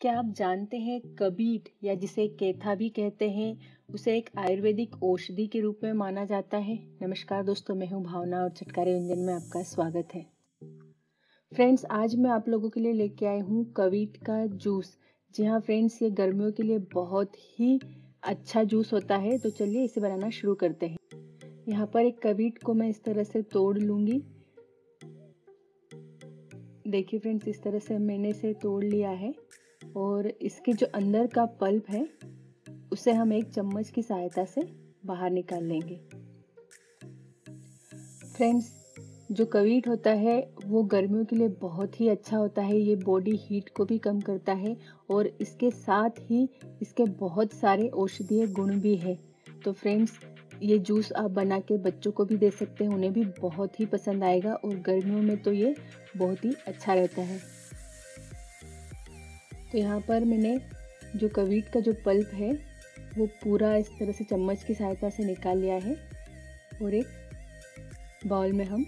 क्या आप जानते हैं कबीट, या जिसे केथा भी कहते हैं, उसे एक आयुर्वेदिक औषधि के रूप में माना जाता है? नमस्कार दोस्तों, मैं हूँ भावना और चटकारे व्यंजन में आपका स्वागत है। फ्रेंड्स, आज मैं आप लोगों के लिए लेके आई हूँ कबीट का जूस। जी हाँ फ्रेंड्स, ये गर्मियों के लिए बहुत ही अच्छा जूस होता है तो चलिए इसे बनाना शुरू करते हैं। यहाँ पर एक कबीट को मैं इस तरह से तोड़ लूँगी। देखिए फ्रेंड्स, इस तरह से मैंने इसे तोड़ लिया है। और इसके जो अंदर का पल्प है, उसे हम एक चम्मच की सहायता से बाहर निकाल लेंगे। फ्रेंड्स जो कवीट होता है, वो गर्मियों के लिए बहुत ही अच्छा होता है। ये बॉडी हीट को भी कम करता है और इसके साथ ही इसके बहुत सारे औषधीय गुण भी है। तो फ्रेंड्स ये जूस आप बना के बच्चों को भी दे सकते हैं, उन्हें भी बहुत ही पसंद आएगा और गर्मियों में तो ये बहुत ही अच्छा रहता है। तो यहाँ पर मैंने जो कवीट का जो पल्प है, वो पूरा इस तरह से चम्मच की सहायता से निकाल लिया है और एक बाउल में हम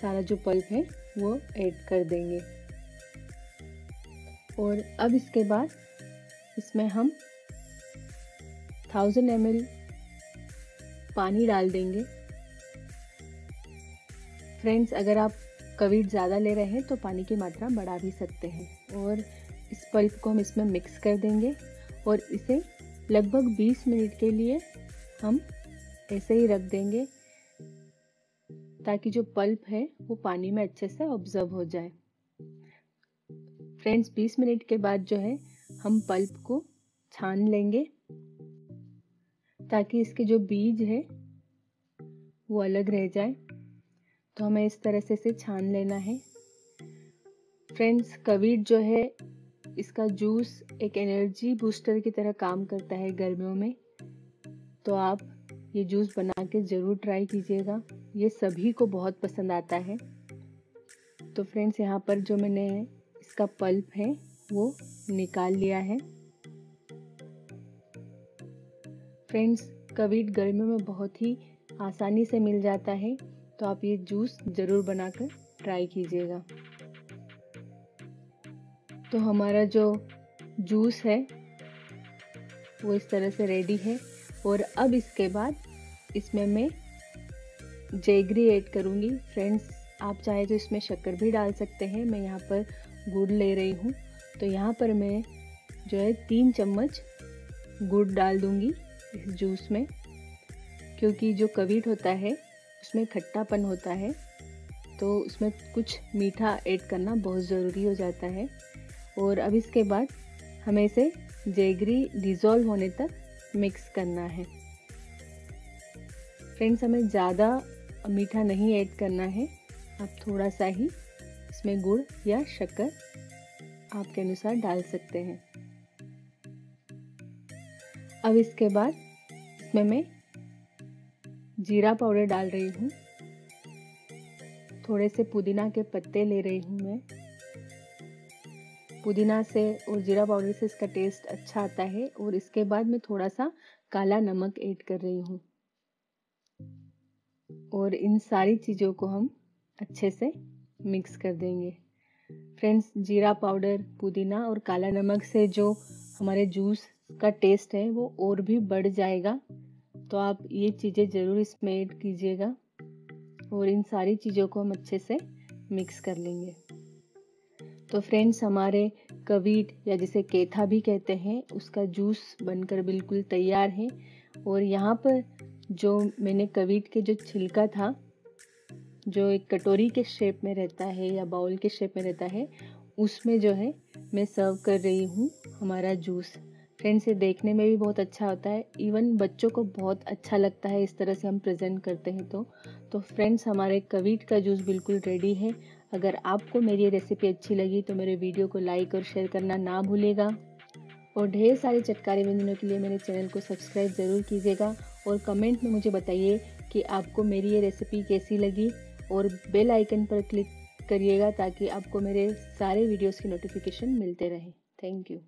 सारा जो पल्प है, वो ऐड कर देंगे। और अब इसके बाद इसमें हम थाउज़ेंड एम पानी डाल देंगे। फ्रेंड्स अगर आप कवीट ज़्यादा ले रहे हैं तो पानी की मात्रा बढ़ा भी सकते हैं। और इस पल्प को हम इसमें मिक्स कर देंगे और इसे लगभग 20 मिनट के लिए हम ऐसे ही रख देंगे ताकि जो पल्प है वो पानी में अच्छे से ऑब्ज़र्व हो जाए। फ्रेंड्स 20 मिनट के बाद जो है हम पल्प को छान लेंगे ताकि इसके जो बीज है वो अलग रह जाए। तो हमें इस तरह से इसे छान लेना है। फ्रेंड्स कवीट जो है इसका जूस एक एनर्जी बूस्टर की तरह काम करता है गर्मियों में। तो आप ये जूस बना के ज़रूर ट्राई कीजिएगा। ये सभी को बहुत पसंद आता है। तो फ्रेंड्स, यहाँ पर जो मैंने इसका पल्प है, वो निकाल लिया है। फ्रेंड्स कवीट गर्मियों में बहुत ही आसानी से मिल जाता है। तो आप ये जूस ज़रूर बनाकर ट्राई कीजिएगा। तो हमारा जो जूस है, वो इस तरह से रेडी है और अब इसके बाद इसमें मैं जेगरी ऐड करूँगी। फ्रेंड्स आप चाहे तो इसमें शक्कर भी डाल सकते हैं। मैं यहाँ पर गुड़ ले रही हूँ। तो यहाँ पर मैं जो है तीन चम्मच गुड़ डाल दूँगी इस जूस में, क्योंकि जो कवीट होता है, उसमें खट्टापन होता है तो उसमें कुछ मीठा ऐड करना बहुत ज़रूरी हो जाता है। और अब इसके बाद हमें इसे जेगरी डिज़ोल्व होने तक मिक्स करना है। फ्रेंड्स हमें ज़्यादा मीठा नहीं ऐड करना है। आप थोड़ा सा ही इसमें गुड़ या शक्कर आपके अनुसार डाल सकते हैं। अब इसके बाद इसमें मैं जीरा पाउडर डाल रही हूँ। थोड़े से पुदीना के पत्ते ले रही हूँ मैं। पुदीना से और जीरा पाउडर से इसका टेस्ट अच्छा आता है और इसके बाद मैं थोड़ा सा काला नमक ऐड कर रही हूँ। और इन सारी चीज़ों को हम अच्छे से मिक्स कर देंगे। फ्रेंड्स जीरा पाउडर, पुदीना और काला नमक से जो हमारे जूस का टेस्ट है वो और भी बढ़ जाएगा। तो आप ये चीज़ें ज़रूर इसमें ऐड कीजिएगा और इन सारी चीज़ों को हम अच्छे से मिक्स कर लेंगे। तो फ्रेंड्स हमारे कवीट या जिसे केथा भी कहते हैं, उसका जूस बनकर बिल्कुल तैयार है। और यहाँ पर जो मैंने कवीट के जो छिलका था, जो एक कटोरी के शेप में रहता है या बाउल के शेप में रहता है, उसमें जो है मैं सर्व कर रही हूँ हमारा जूस फ्रेंड्स ये देखने में भी बहुत अच्छा होता है। इवन बच्चों को बहुत अच्छा लगता है इस तरह से हम प्रेजेंट करते हैं तो। तो फ्रेंड्स हमारे कवीट का जूस बिल्कुल रेडी है। अगर आपको मेरी रेसिपी अच्छी लगी तो मेरे वीडियो को लाइक और शेयर करना ना भूलेगा। और ढेर सारे चटकारे व्यंजनों के लिए मेरे चैनल को सब्सक्राइब ज़रूर कीजिएगा और कमेंट में मुझे बताइए कि आपको मेरी ये रेसिपी कैसी लगी। और बेल आइकन पर क्लिक करिएगा ताकि आपको मेरे सारे वीडियोस की नोटिफिकेशन मिलते रहे। Thank you.